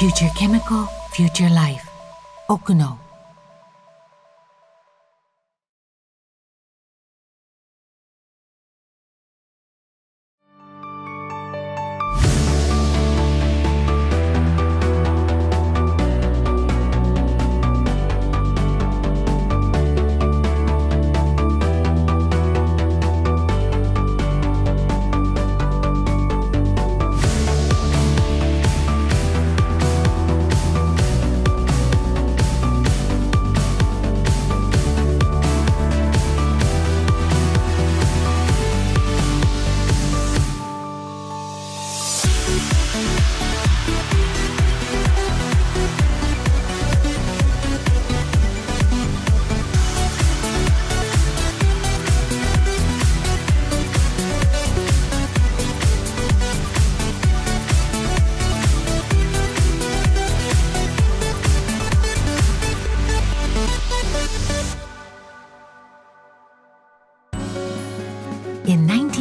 Future Chemical, Future Life. Okuno.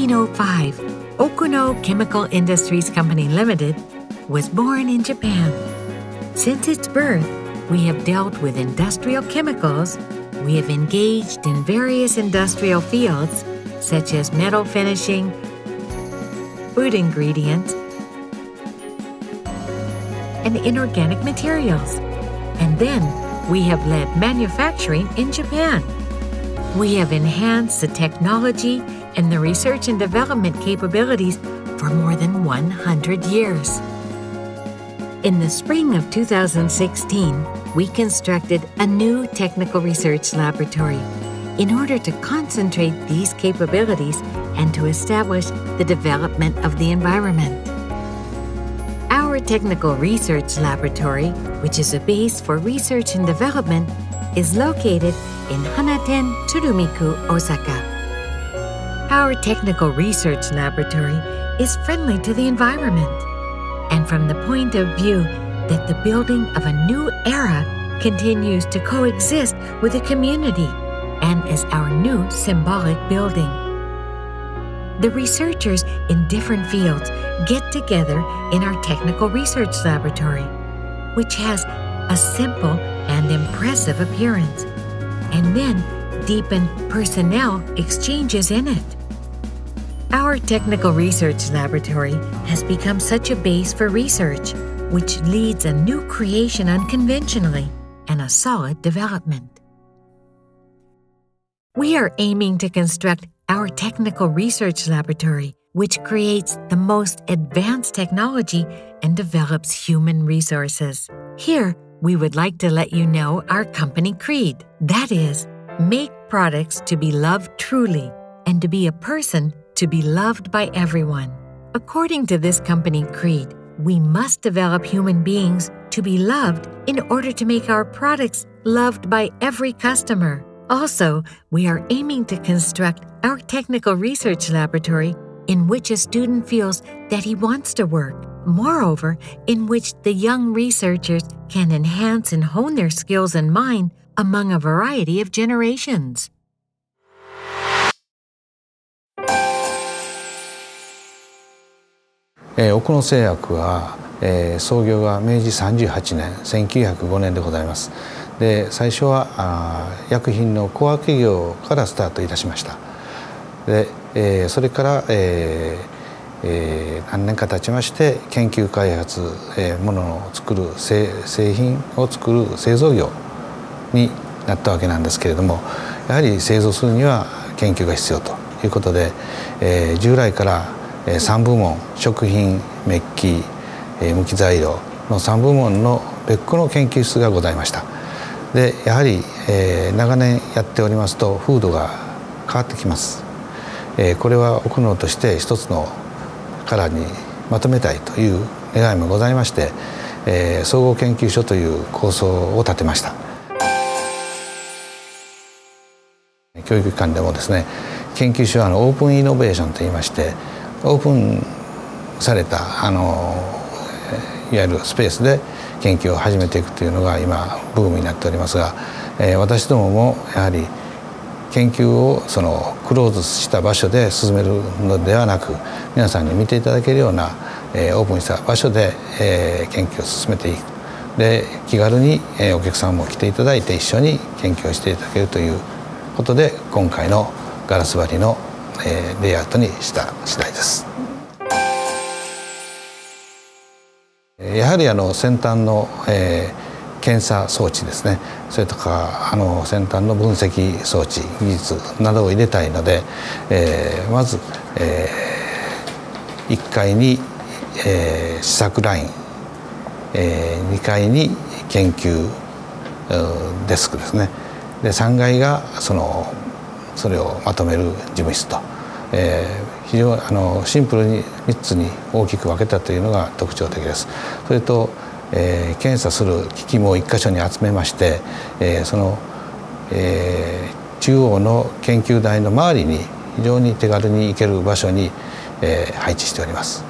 1905, Okuno Chemical Industries Company Limited was born in Japan. Since its birth, we have dealt with industrial chemicals, we have engaged in various industrial fields such as metal finishing, food ingredients, and inorganic materials. And then we have led manufacturing in Japan. We have enhanced the technology and the research and development capabilities for more than 100 years. In the spring of 2016, we constructed a new technical research laboratory in order to concentrate these capabilities and to establish the development of the environment. Our Technical Research Laboratory, which is a base for research and development, is located in Hanaten Tsurumiku, Osaka. Our Technical Research Laboratory is friendly to the environment, and from the point of view that the building of a new era continues to coexist with the community and as our new symbolic building. The researchers in different fields get together in our Technical Research Laboratory, which has a simple and impressive appearance, and then deepen personnel exchanges in it. Our Technical Research Laboratory has become such a base for research, which leads a new creation unconventionally and a solid development. We are aiming to construct our Technical Research Laboratory, which creates the most advanced technology and develops human resources. Here, we would like to let you know our company creed that is, make products to be loved truly and to be a person to be loved by everyone. According to this company creed, we must develop human beings to be loved in order to make our products loved by every customer. Also, we are aiming to construct our technical research laboratory in which a student feels that he wants to work. Moreover, in which the young researchers can enhance and hone their skills and mind among a variety of generations. えー、奥野製薬は、えー、創業が明治38年1905年でございます。で最初はあ薬品のコア企業からスタートいたしました。で、えー、それから、えーえー、何年か経ちまして研究開発、えー、ものを作る製製品を作る製造業になったわけなんですけれどもやはり製造するには研究が必要ということで、えー、従来から3部門食品メッキ無機材料の3部門の別個の研究室がございました。でやはり、えー、長年やっておりますと風土が変わってきます、えー、これは奥野として一つのカラーにまとめたいという願いもございまして、えー、総合研究所という構想を立てました。教育機関でもですね研究所はオープンイノベーションといいましてオープンされたあのいわゆるスペースで研究を始めていくというのが今ブームになっておりますが、えー、私どももやはり研究をそのクローズした場所で進めるのではなく皆さんに見ていただけるような、えー、オープンした場所で、えー、研究を進めていく。で気軽に、えー、お客さんも来ていただいて一緒に研究をしていただけるということで今回のガラス張りの、えー、レイアウトにした次第です。やはりあの先端の、えー、検査装置ですねそれとかあの先端の分析装置技術などを入れたいので、えー、まず、えー、1階に、えー、試作ライン、えー、2階に研究デスクですねで3階がそのそれをまとめる事務室と、えー、非常にあのシンプルに3つに大きく分けたというのが特徴的です。それと、えー、検査する機器も1箇所に集めまして、えー、その、えー、中央の研究台の周りに非常に手軽に行ける場所に、えー、配置しております。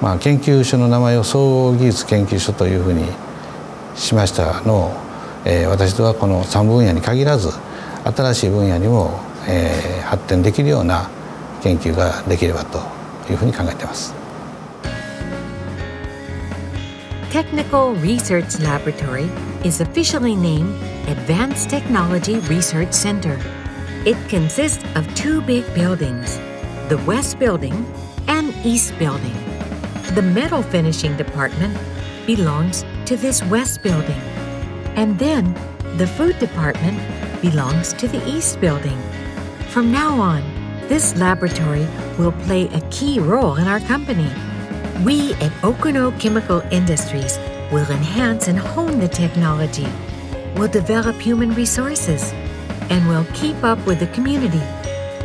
まあ、研究所の名前を総合技術研究所というふうにしましたのを、えー、私はこの3分野に限らず新しい分野にも、えー、発展できるような研究ができればというふうに考えています。Technical Research Laboratory is officially named Advanced Technology Research Center. It consists of two big buildings, the West Building and East Building. The metal finishing department belongs to this West Building. And then the food department belongs to the East Building. From now on, this laboratory will play a key role in our company. We at Okuno Chemical Industries will enhance and hone the technology, will develop human resources, and will keep up with the community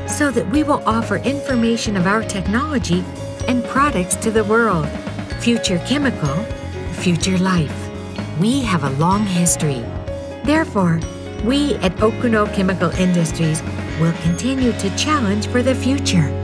so that we will offer information of our technology and products to the world. Future chemical, future life. We have a long history. Therefore, we at Okuno Chemical Industries will continue to challenge for the future.